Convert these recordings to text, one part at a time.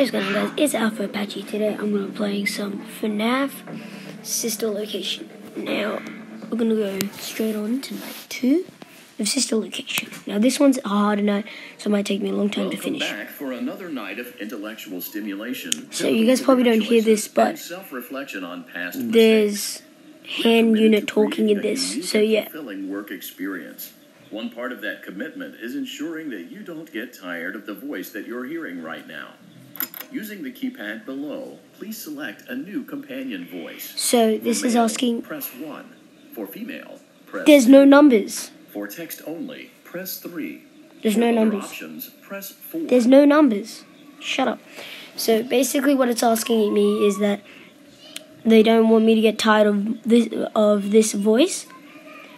Here's going on guys, it's Alpha Appachi. Today I'm going to be playing some FNAF Sister Location. Now, we're going to go straight on to night 2 of Sister Location. Now this one's a harder night, so it might take me a long time Welcome to finish. back for another night of intellectual stimulation. So you guys probably don't hear this, but self-reflection on past. There's hand unit talking in this, so yeah. Work experience. One part of that commitment is ensuring that you don't get tired of the voice that you're hearing right now. Using the keypad below, please select a new companion voice. So For this is male, asking, Press one. For female, press. there's no numbers. For text only, press three. There's For no numbers. Options, press four. There's no numbers. Shut up. So basically, what it's asking me is that they don't want me to get tired of this of this voice,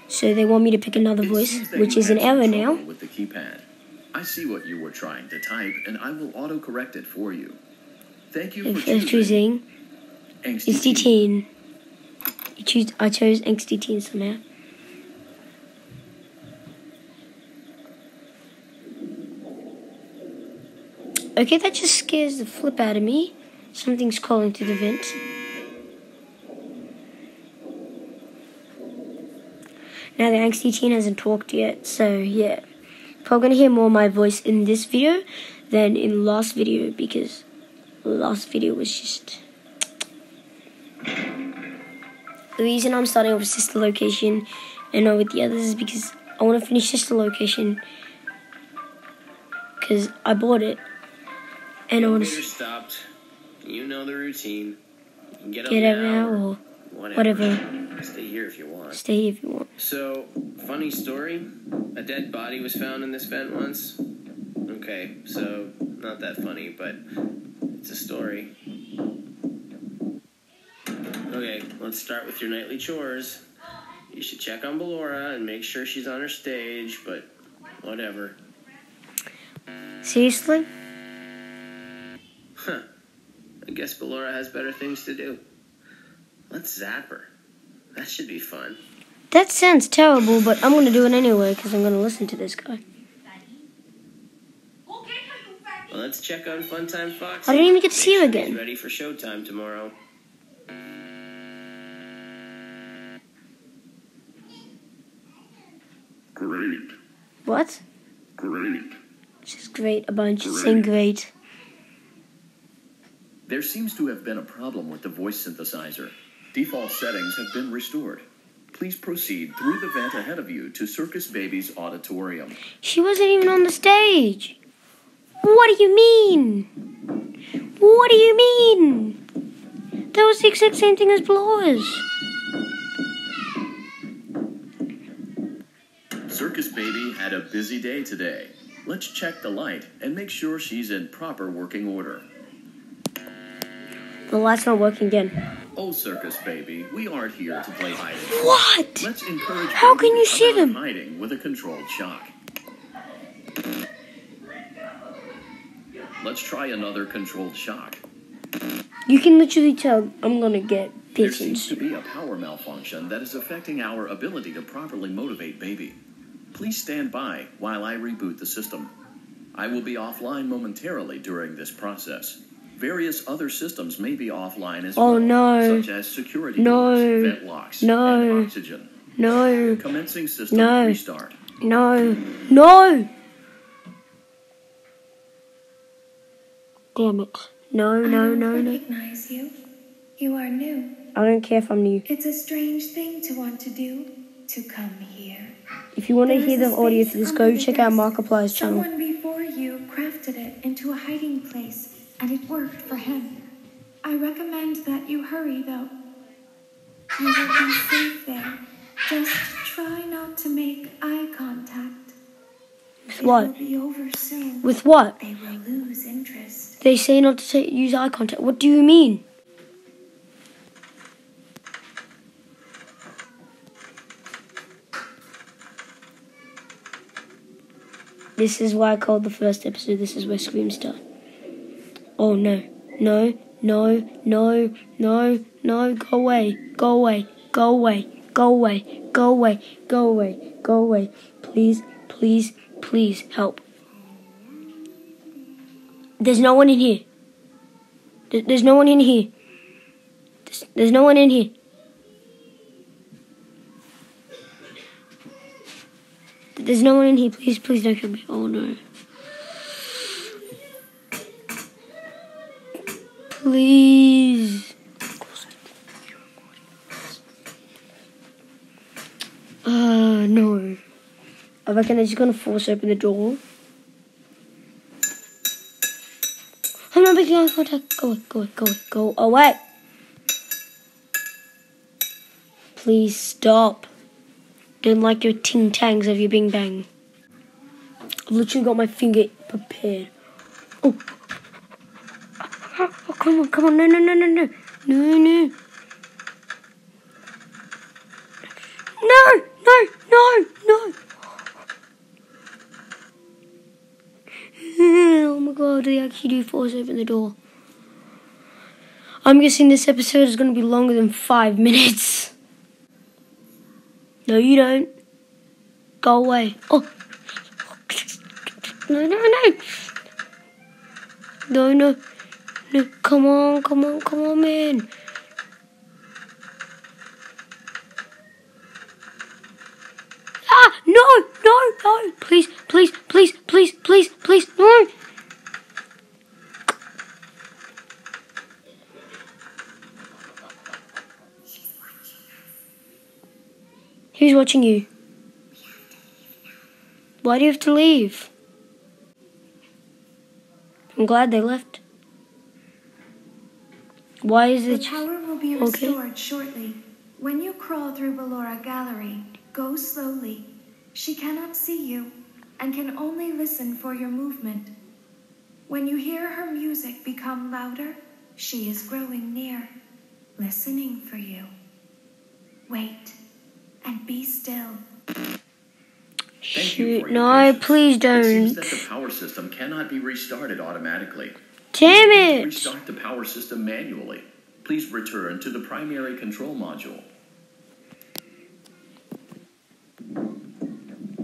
so they want me to pick another It voice, which is an error now. With the keypad. I see what you were trying to type, and I will autocorrect it for you. Thank you for I choosing Angsty Teen. teen, choose. I chose angsty teen somehow. Okay, that just scares the flip out of me. Something's calling through the vent. Now the angsty teen hasn't talked yet, so yeah. Probably gonna hear more of my voice in this video than in last video because last video was just the reason I'm starting off with sister location and not with the others is because I want to finish sister location because I bought it and I want to stopped. You know the routine. You can get up now or whatever. whatever. Stay here if you want. Stay here if you want. So, funny story. A dead body was found in this vent once. Okay, so not that funny, but it's a story. Okay, let's start with your nightly chores. You should check on Ballora and make sure she's on her stage, but whatever. Seriously? Huh. I guess Ballora has better things to do. Let's zap her. That should be fun. That sounds terrible, but I'm gonna do it anyway because I'm gonna listen to this guy. Well, let's check on Funtime Fox. I didn't even get to Make see you sure again. He's ready for showtime tomorrow. Great, What? great. She's great. A bunch. Sing great. There seems to have been a problem with the voice synthesizer. Default settings have been restored. Please proceed through the vent ahead of you to Circus Baby's auditorium. She wasn't even on the stage. What do you mean? What do you mean? That was the exact same thing as Ballora's. Circus Baby had a busy day today. Let's check the light and make sure she's in proper working order. The light's not working again. Oh, Circus Baby, we aren't here to play hide and What? Let's encourage How can you see them? hiding with a controlled shock. Let's try another controlled shock. You can literally tell I'm gonna get There seems to be a power malfunction that is affecting our ability to properly motivate Baby. Please stand by while I reboot the system. I will be offline momentarily during this process. Various other systems may be offline as Oh, well, no. such as security No. doors, vent locks, No. and oxygen. No, Commencing system No. restart. no, no! Damn it. No, I no, no, no. recognize you. You are new. I don't care if I'm new. It's a strange thing to want to do, to come here. If you want to hear the audio for this, go check out. Markiplier's channel. Someone before you crafted it into a hiding place, and it worked for him. I recommend that you hurry, though. You will be safe there. Just try not to make eye contact. With It what? will be over soon. With what? They will lose interest. They say not to use eye contact. What do you mean? This is why I called the first episode This is where screams start. Oh no. No, no, no, no, no, go away, go away, go away, go away, go away, go away, go away. Please, please, please help. There's no one in here. There- There's no one in here. There's, there's no one in here. There's no one in here. Please, please don't kill me. Oh no. Please. Uh, no. I reckon they're just gonna force open the door. I'm not making eye contact. Go away, go away, go away, go away. Please stop. Don't like your ting tangs of your bing bang. I've literally got my finger prepared. Oh. Oh, come on, come on. No, no, no, no, no. No, no. No, no, no, no. God, they actually do force open the door. I'm guessing this episode is going to be longer than five minutes. No, you don't. Go away. Oh. No, no, no. No, no. No, come on, come on, come on, man. Ah, no, no, no. Please, please, please, please, please, please, no. Who's watching you? Why do you have to leave? I'm glad they left. Why is The it? power will be Okay. shortly. When you crawl through Ballora Gallery, go slowly. She cannot see you and can only listen for your movement. When you hear her music become louder, she is growing near, listening for you. Wait and be still. Thank Shoot, for your no, patience. please It seems don't. that the power system cannot be restarted automatically. Damn To it! restart the power system manually, please return to the primary control module.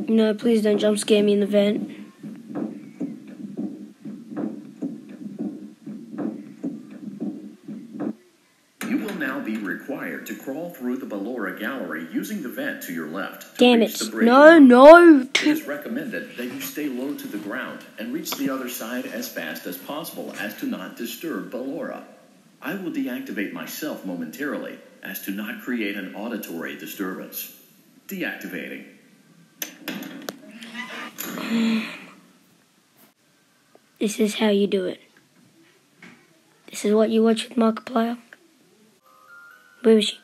No, please don't jump scare me in the vent. Gallery using the vent to your left. To Damn it. No, no. It is recommended that you stay low to the ground and reach the other side as fast as possible as to not disturb Ballora. I will deactivate myself momentarily as to not create an auditory disturbance. Deactivating. This is how you do it. This is what you watch with Markiplier. Where is she?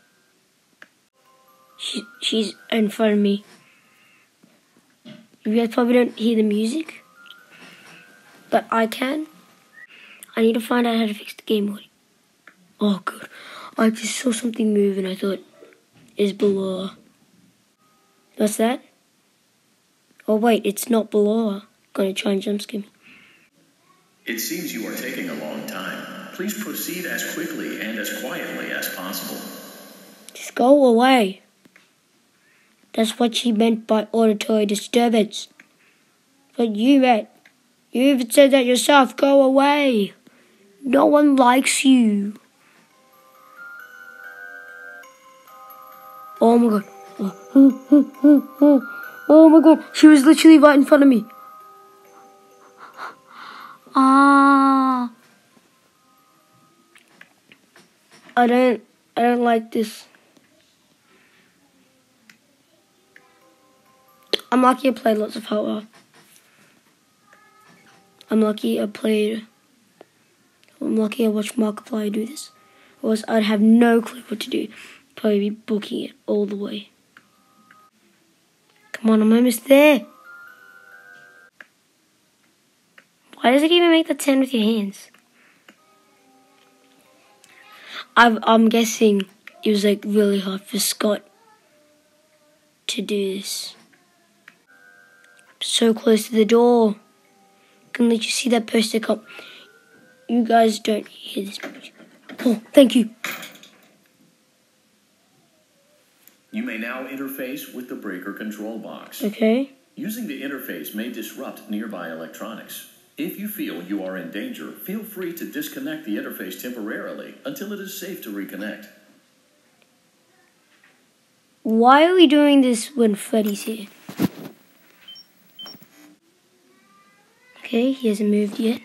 She she's in front of me. You guys probably don't hear the music, but I can. I need to find out how to fix the game audio. Oh, good. I just saw something move and I thought, is below. What's that? Oh wait, it's not below. Gonna try and jump scare me. It seems you are taking a long time. Please proceed as quickly and as quietly as possible. Just go away. That's what she meant by auditory disturbance. But you meant, you even said that yourself. Go away. No one likes you. Oh my god. Oh, my god. She was literally right in front of me. Ah. I don't I don't like this. I'm lucky I played lots of horror. I'm lucky I played I'm lucky I watched Markiplier do this. Or else I'd have no clue what to do. Probably be booking it all the way. Come on, I'm almost there. Why does it even make that sound with your hands? I'm, I'm guessing it was like really hard for Scott to do this. So close to the door. Can let you see that poster come. You guys don't hear this. Oh, thank you. You may now interface with the breaker control box. Okay. Using the interface may disrupt nearby electronics. If you feel you are in danger, feel free to disconnect the interface temporarily until it is safe to reconnect. Why are we doing this when Freddy's here? Okay, he hasn't moved yet.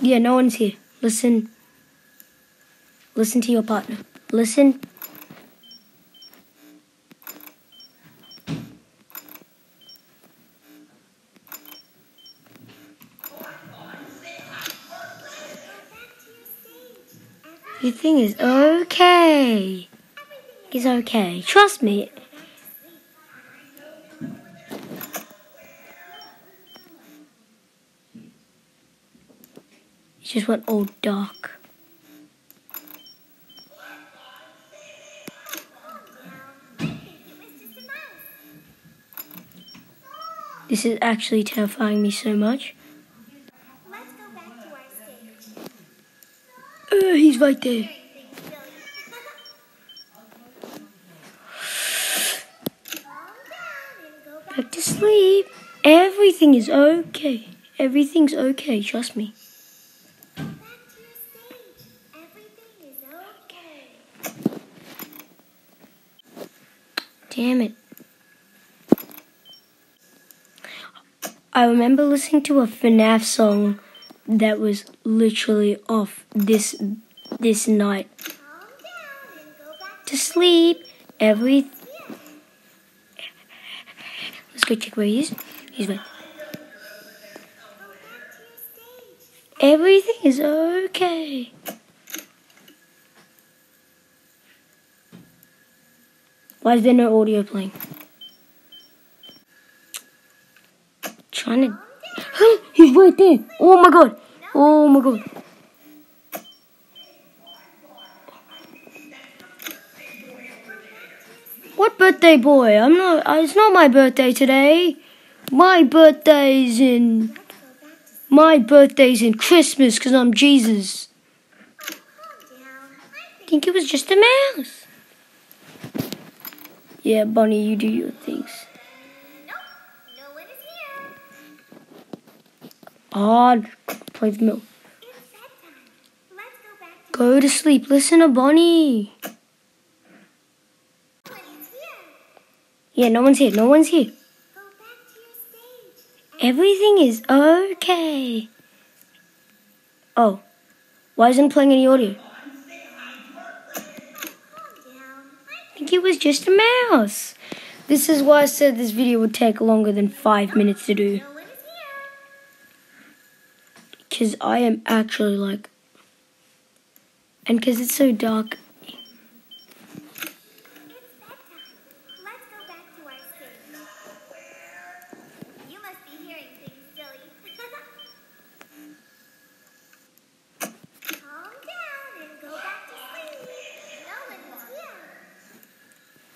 Yeah, no one's here. Listen. Listen to your partner. Listen. Your thing is okay. He's okay. Trust me. He just went all dark. I it was just a mouse. This is actually terrifying me so much. Let's go back to our stage. Uh, he's right there. Anything silly. Calm down and go back. To sleep. Everything is okay. Everything's okay. Trust me. Everything. Damn it. I remember listening to a FNAF song that was literally off this this night. To sleep. Every let's check where he is. He's right. Everything is okay. Why is there no audio playing? Trying to. He's right there. Oh my god. Oh my god. Birthday boy? I'm not. uh, It's not my birthday today. My birthday's in. My birthday's in Christmas because I'm Jesus. I think it was just a mouse. Yeah, Bunny, you do your things. Odd. Play the. Let's go to Go to sleep. Listen to Bunny. no one is here. Yeah, no one's here. No one's here. Everything is okay. Oh, why isn't playing any audio? I think it was just a mouse. This is why I said this video would take longer than five minutes to do. Because I am actually like. And because it's so dark.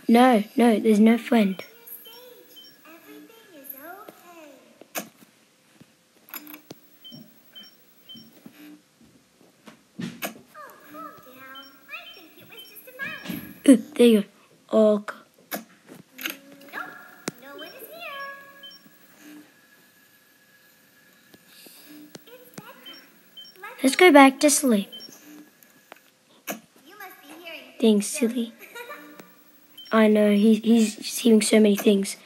No, no, there's no friend. Your stage. Everything is okay. Oh, calm down. I think it was just a mouse. Ooh, there you go. Oh, Nope, no one is here. Let's let's go back to sleep. You must be hearing Things silly. I know, he, he's hearing so many things.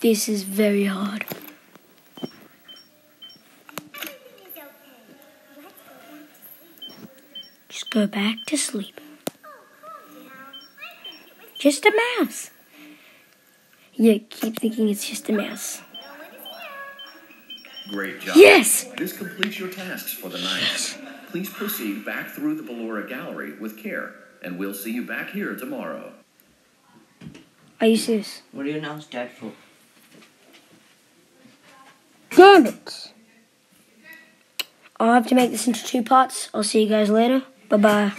This is very hard. Just go back to sleep. Just a mouse. Yeah, keep thinking it's just a mouse. Great job. Yes! This completes your tasks for the night. Please proceed back through the Ballora Gallery with care, and we'll see you back here tomorrow. Are you serious? What do you announce Dad for? Damn it! I'll have to make this into two parts. I'll see you guys later. Bye bye.